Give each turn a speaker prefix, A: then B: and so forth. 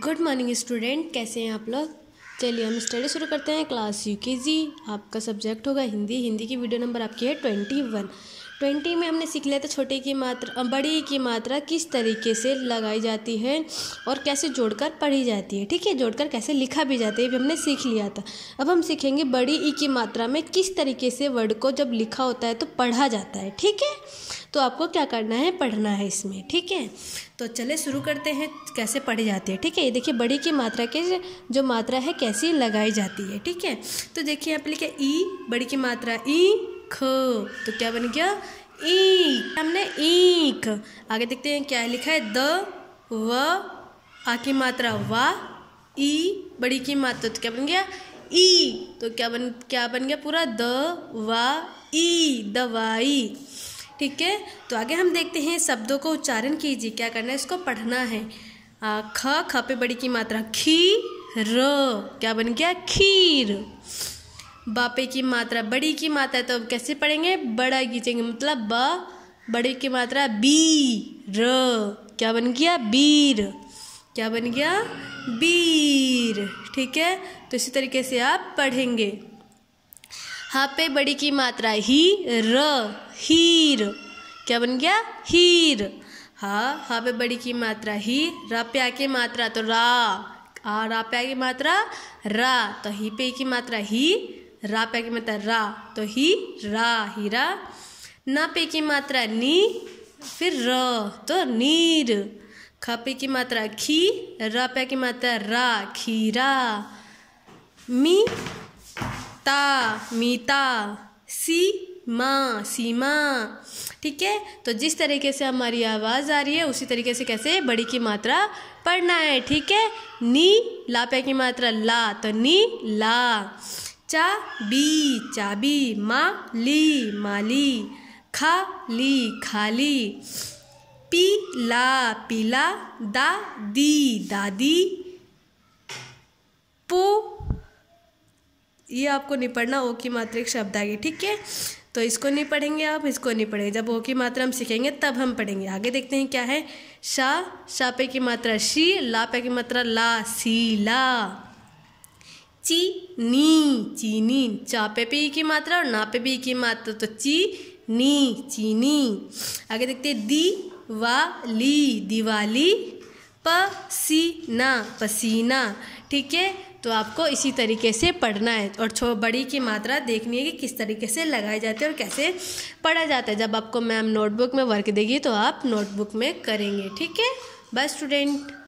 A: Good morning student कैसे हैं आप लोग? चलिए, हम स्टडी शुरू करते हैं क्लास यू के जी आपका सब्जेक्ट होगा हिंदी. हिंदी की वीडियो नंबर आपकी है ट्वेंटी वन ट्वेंटी में हमने सीख लिया था छोटे की मात्रा बड़ी की मात्रा किस तरीके से लगाई जाती है और कैसे जोड़कर पढ़ी जाती है. ठीक है, जोड़कर कैसे लिखा भी जाता है भी हमने सीख लिया था. अब हम सीखेंगे बड़ी ई की मात्रा में किस तरीके से वर्ड को जब लिखा होता है तो पढ़ा जाता है. ठीक है? तो आपको क्या करना है? पढ़ना है इसमें, ठीक है? तो चले शुरू करते हैं, कैसे पढ़ी जाती है, ठीक है? ये देखिए, बड़ी की मात्रा के जो मात्रा है, कैसी लगाई जाती है, ठीक है? तो देखिए यहाँ लिखे ई, बड़ी की मात्रा ई ख तो क्या बन गया? ईक हमने ईक आगे देखते हैं, क्या लिखा है? द, व, आ की मात्रा, वा, ई, बड़ी की मात्रा तो क्या बन गया? ई। तो क्या बन क्या बन गया? पूरा द, वा, ई, दवाई। ठीक है? तो आगे हम देखते हैं शब्दों को उच्चारण कीजिए, क्या करना है इसको पढ़ना है। ख ख पे बड़ी की मात्रा खी र क्या बन गया? खीर। बापे की मात्रा, बड़ी की मात्रा तो कैसे पढ़ेंगे? बड़ा खींचेंगे मतलब ब, बड़ी की मात्रा बी र क्या बन गया? बीर। क्या बन गया? बीर। ठीक है? तो इसी तरीके से आप पढ़ेंगे। हाँ पे बड़ी की मात्रा ही र हीर। क्या बन गया? हीर। हाँ हाँ पे बड़ी की मात्रा ही रा आके मात्रा तो रा। आ, रा पे आके मात्रा, रा। तो ही पे की मात्रा, ही। रा पे आके मात्रा, रा। तो ही रा हीरा ना पे की मात्रा, नी। फिर र तो नीर। ख पे की मात्रा, खी। रा पे की मात्रा, रा, खीरा। मी ता मीता, सी, माँ, सीमा। ठीक है? तो जिस तरीके से हमारी आवाज़ आ रही है, उसी तरीके से कैसे बड़ी की मात्रा पढ़ना है, ठीक है? नी, ला पे की मात्रा ला तो नी, ला। चा, बी चाबी मा, ली माली खा, ली खाली पी, ला, पीला, दा, दी दादी पो ये आपको नहीं पढ़ना ओ की मात्रा एक शब्द आ गई ठीक है? तो इसको नहीं पढ़ेंगे आप, इसको नहीं पढ़ेंगे जब ओ की मात्रा हम सीखेंगे, तब हम पढ़ेंगे। आगे देखते हैं क्या है? शा शा पे की मात्रा शी, लापे की मात्रा ला, सी, ला। ची, नी चीनी चापे पे की मात्रा और नापे पे की मात्रा तो ची, नी चीनी आगे देखते हैं, दी, वा, ली, दिवाली पसीना पसीना, ठीक है? तो आपको इसी तरीके से पढ़ना है और छो, बड़ी की मात्रा देखनी है कि किस तरीके से लगाई जाती है और कैसे पढ़ा जाता है। जब आपको मैम नोटबुक में वर्क देगी तो आप नोटबुक में करेंगे, ठीक है? बस स्टूडेंट।